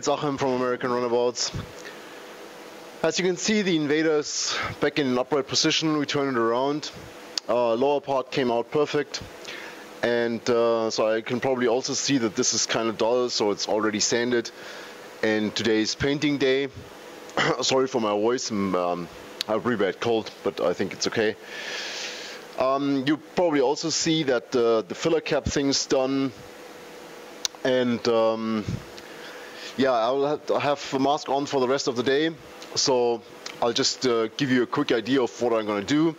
It's Achim from American Runabouts. As you can see, the invaders back in an upright position, we turned it around. Uh, lower part came out perfect. And uh, so I can probably also see that this is kind of dull, so it's already sanded. And today is painting day. Sorry for my voice, I'm, um, I have a really bad cold, but I think it's okay. Um, you probably also see that uh, the filler cap thing's done. And um, yeah, I'll have a mask on for the rest of the day. So I'll just uh, give you a quick idea of what I'm going to do.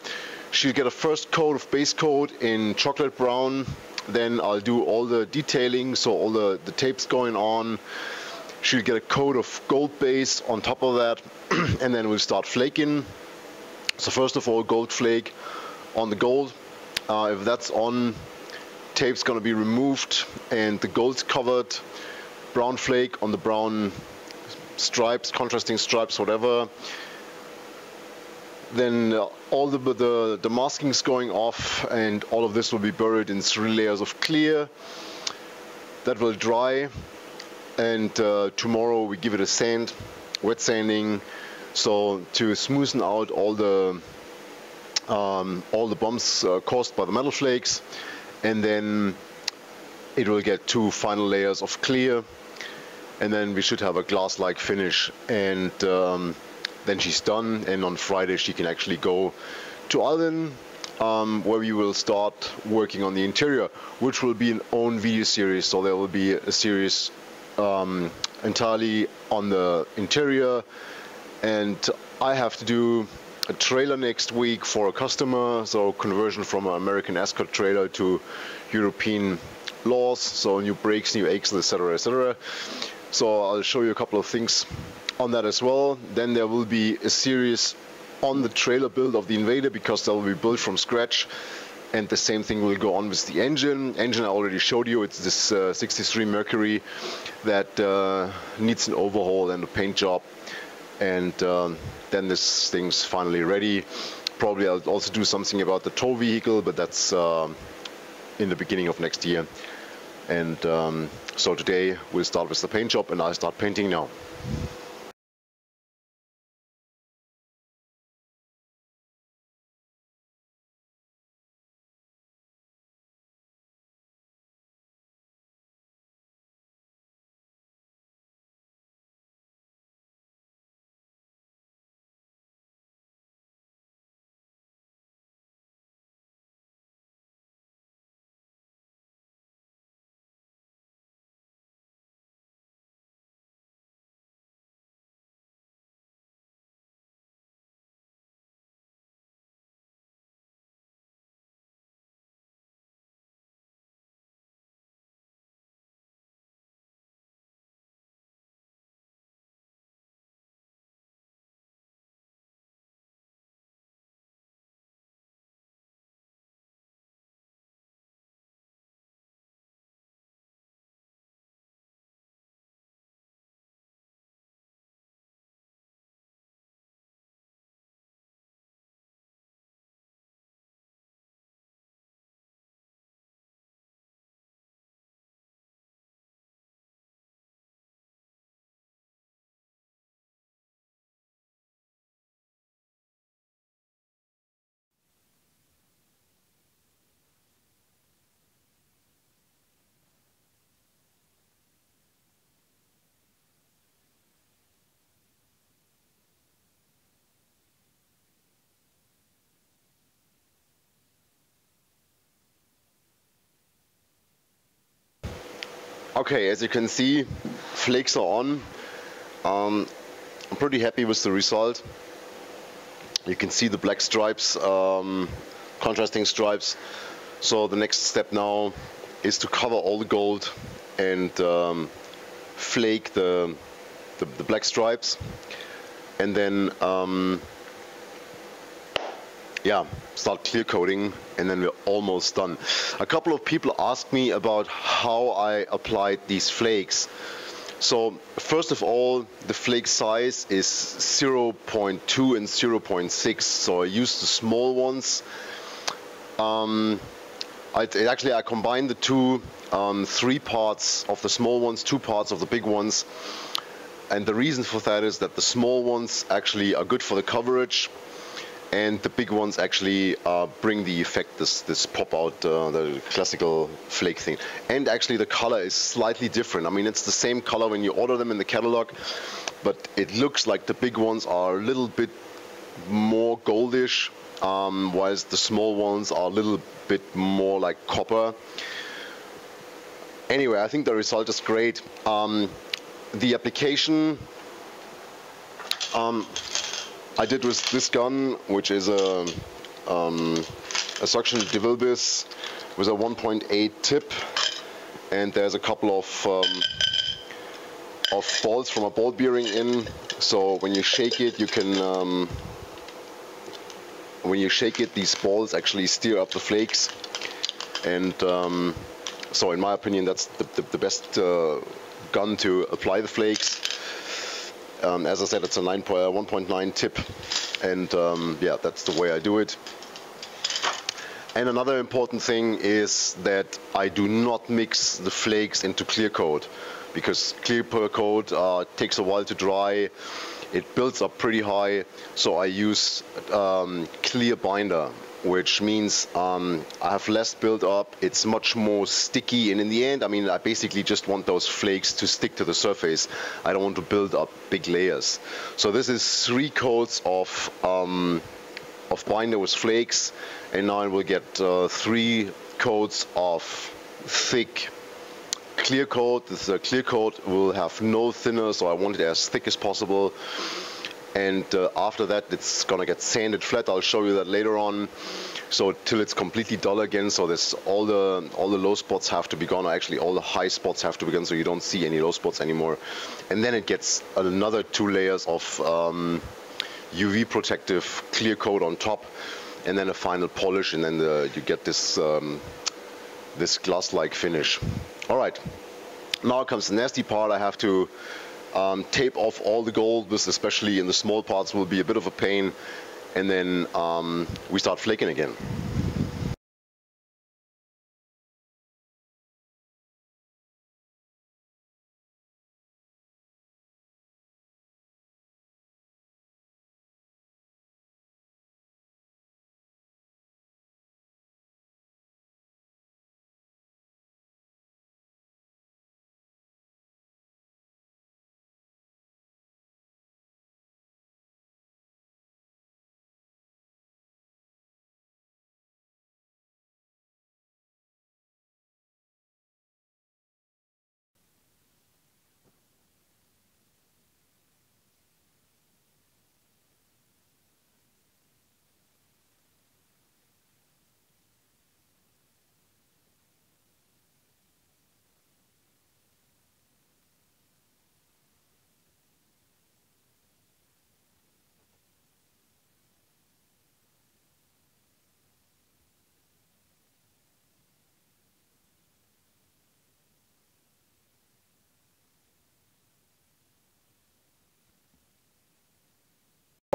She'll get a first coat of base coat in chocolate brown. Then I'll do all the detailing, so all the, the tapes going on. She'll get a coat of gold base on top of that. and then we'll start flaking. So first of all, gold flake on the gold. Uh, if that's on, tape's going to be removed and the gold's covered brown flake on the brown stripes, contrasting stripes, whatever. Then uh, all the, the, the masking's going off and all of this will be buried in three layers of clear. That will dry and uh, tomorrow we give it a sand, wet sanding, so to smoothen out all the um, all the bumps uh, caused by the metal flakes and then it will get two final layers of clear and then we should have a glass-like finish. And um, then she's done. And on Friday she can actually go to Alden um, where we will start working on the interior which will be an own video series. So there will be a series um, entirely on the interior. And I have to do a trailer next week for a customer. So conversion from an American Ascot trailer to European laws. So new brakes new axles etc etc so I'll show you a couple of things on that as well. Then there will be a series on the trailer build of the Invader because that will be built from scratch and the same thing will go on with the engine. Engine I already showed you, it's this uh, 63 Mercury that uh, needs an overhaul and a paint job and um, then this thing's finally ready. Probably I'll also do something about the tow vehicle but that's uh, in the beginning of next year. And um, so today we'll start with the paint job and I start painting now. Okay, as you can see, flakes are on. Um, I'm pretty happy with the result. You can see the black stripes, um, contrasting stripes. So the next step now is to cover all the gold and um, flake the, the, the, black stripes. And then um, yeah, start clear coating and then we're almost done. A couple of people asked me about how I applied these flakes. So first of all, the flake size is 0.2 and 0.6, so I used the small ones. Um, I, actually I combined the two, um, three parts of the small ones, two parts of the big ones. And the reason for that is that the small ones actually are good for the coverage and the big ones actually uh, bring the effect, this, this pop out, uh, the classical flake thing. And actually the color is slightly different. I mean, it's the same color when you order them in the catalog, but it looks like the big ones are a little bit more goldish, um, whilst the small ones are a little bit more like copper. Anyway, I think the result is great. Um, the application um, I did with this gun, which is a, um, a suction DeVilbiss with a 1.8 tip, and there's a couple of um, of balls from a ball bearing in. So when you shake it, you can um, when you shake it, these balls actually steer up the flakes, and um, so in my opinion, that's the, the, the best uh, gun to apply the flakes. Um, as I said, it's a 1.9 tip, and um, yeah, that's the way I do it. And another important thing is that I do not mix the flakes into clear coat because clear coat uh, takes a while to dry. It builds up pretty high, so I use um, clear binder which means um, I have less build up. It's much more sticky, and in the end, I mean, I basically just want those flakes to stick to the surface. I don't want to build up big layers. So this is three coats of um, of binder with flakes, and now I will get uh, three coats of thick clear coat. This clear coat will have no thinner, so I want it as thick as possible and uh, after that it's gonna get sanded flat. I'll show you that later on. So till it's completely dull again so this all the all the low spots have to be gone or actually all the high spots have to be gone so you don't see any low spots anymore. And then it gets another two layers of um, UV protective clear coat on top and then a final polish and then the, you get this um, this glass-like finish. All right. Now comes the nasty part I have to um, tape off all the gold, this especially in the small parts will be a bit of a pain, and then um, we start flaking again.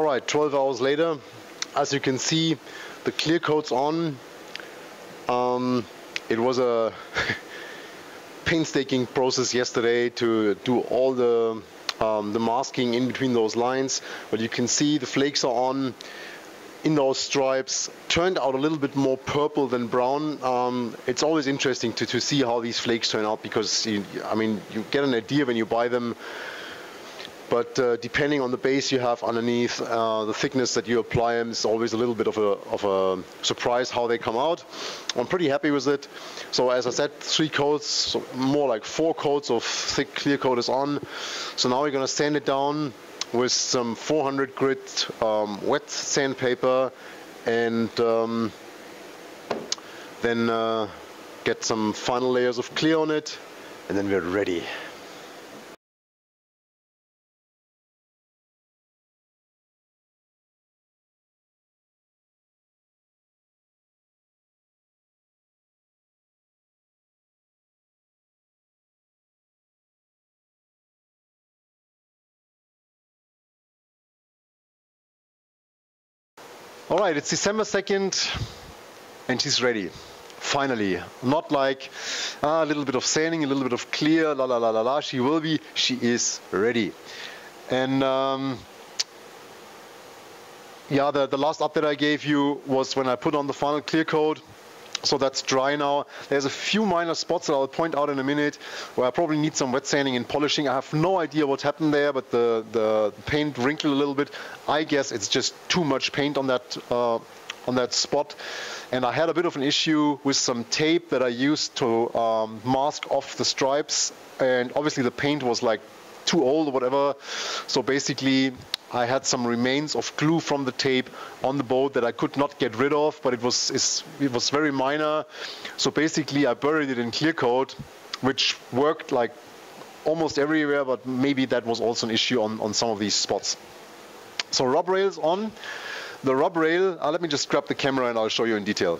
Right, 12 hours later, as you can see, the clear coat's on. Um, it was a painstaking process yesterday to do all the um, the masking in between those lines, but you can see the flakes are on in those stripes turned out a little bit more purple than brown. Um, it's always interesting to, to see how these flakes turn out because you, I mean you get an idea when you buy them but uh, depending on the base you have underneath, uh, the thickness that you apply them is always a little bit of a, of a surprise how they come out. I'm pretty happy with it. So as I said, three coats, so more like four coats of thick clear coat is on. So now we're going to sand it down with some 400 grit um, wet sandpaper and um, then uh, get some final layers of clear on it and then we're ready. All right, it's December 2nd and she's ready. finally. Not like uh, a little bit of sanding, a little bit of clear, la la la la la. She will be, she is ready. And um, yeah, the, the last update I gave you was when I put on the final clear coat. So that's dry now. There's a few minor spots that I'll point out in a minute where I probably need some wet sanding and polishing. I have no idea what happened there, but the, the paint wrinkled a little bit. I guess it's just too much paint on that uh, on that spot. And I had a bit of an issue with some tape that I used to um, mask off the stripes. And obviously the paint was like too old or whatever. So basically I had some remains of glue from the tape on the boat that I could not get rid of, but it was it was very minor. So basically I buried it in clear coat, which worked like almost everywhere, but maybe that was also an issue on, on some of these spots. So rub rails on. The rub rail, uh, let me just grab the camera and I'll show you in detail.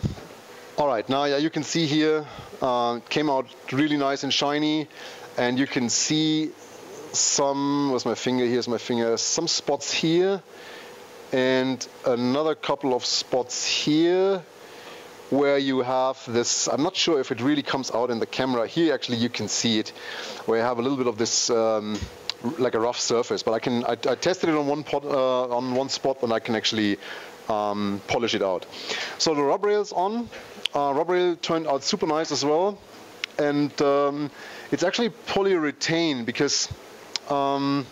All right, now yeah, you can see here, uh, came out really nice and shiny, and you can see some, where's my finger, here's my finger, some spots here, and another couple of spots here, where you have this, I'm not sure if it really comes out in the camera, here actually you can see it, where you have a little bit of this um, like a rough surface. But I can I, I tested it on one pot, uh, on one spot, and I can actually um, polish it out. So the rub rail's on. Uh, rub rail turned out super nice as well, and um, it's actually polyurethane because. Um,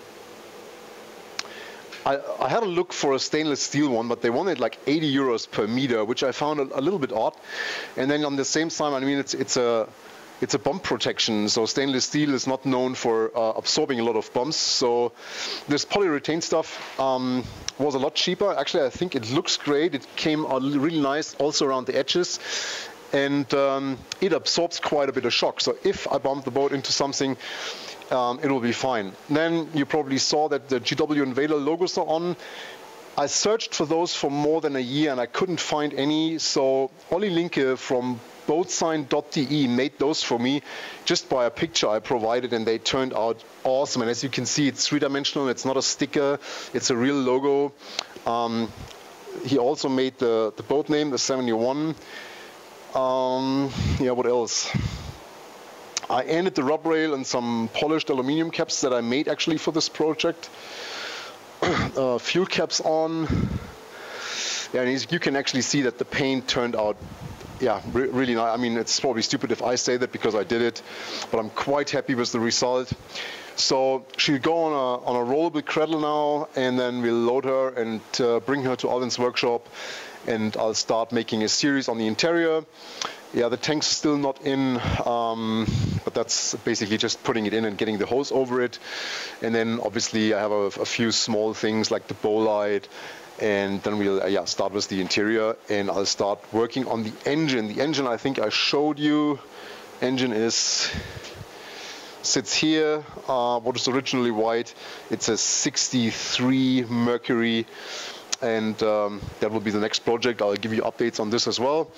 I, I, had a look for a stainless steel one, but they wanted like 80 euros per meter, which I found a, a little bit odd. And then on the same time, I mean, it's it's a it's a bomb protection. So stainless steel is not known for uh, absorbing a lot of bombs. So this polyurethane stuff um, was a lot cheaper. Actually, I think it looks great. It came out really nice also around the edges. And um, it absorbs quite a bit of shock. So if I bump the boat into something, um, it will be fine. Then you probably saw that the GW and Whaler logos are on. I searched for those for more than a year and I couldn't find any. So Olli Linke from boatsign.de made those for me just by a picture I provided and they turned out awesome. And as you can see, it's three-dimensional. It's not a sticker. It's a real logo. Um, he also made the, the boat name, the 71. Um, yeah, what else? I ended the rub rail and some polished aluminium caps that I made actually for this project. uh, fuel caps on. Yeah, and you can actually see that the paint turned out yeah, re really nice. I mean, it's probably stupid if I say that because I did it, but I'm quite happy with the result. So she'll go on a, on a rollable cradle now, and then we'll load her and uh, bring her to Alvin's workshop, and I'll start making a series on the interior. Yeah, the tank's still not in, um, but that's basically just putting it in and getting the hose over it. And then obviously I have a, a few small things like the bow light and then we'll uh, yeah start with the interior and I'll start working on the engine. The engine I think I showed you. Engine is sits here. Uh, what is originally white? It's a 63 Mercury and um, that will be the next project. I'll give you updates on this as well.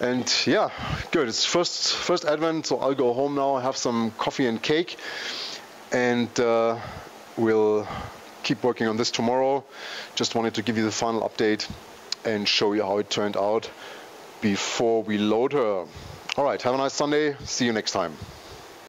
And yeah, good. It's first first Advent, so I'll go home now, have some coffee and cake, and uh, we'll keep working on this tomorrow. Just wanted to give you the final update and show you how it turned out before we load her. All right, have a nice Sunday. See you next time.